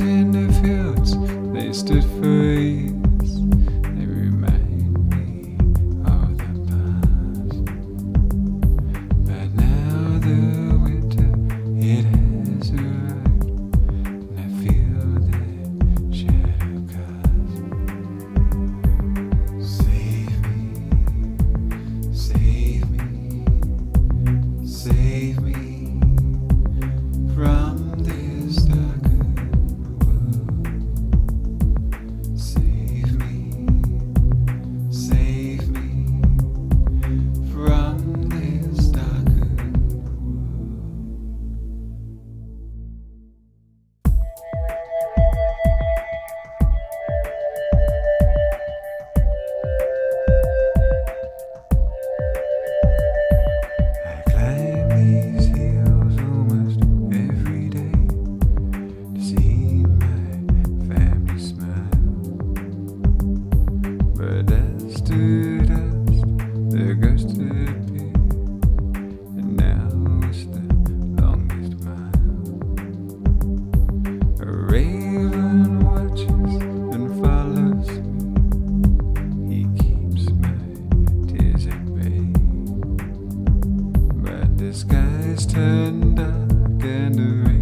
in the fields, they stood free. skies turn dark and the rain.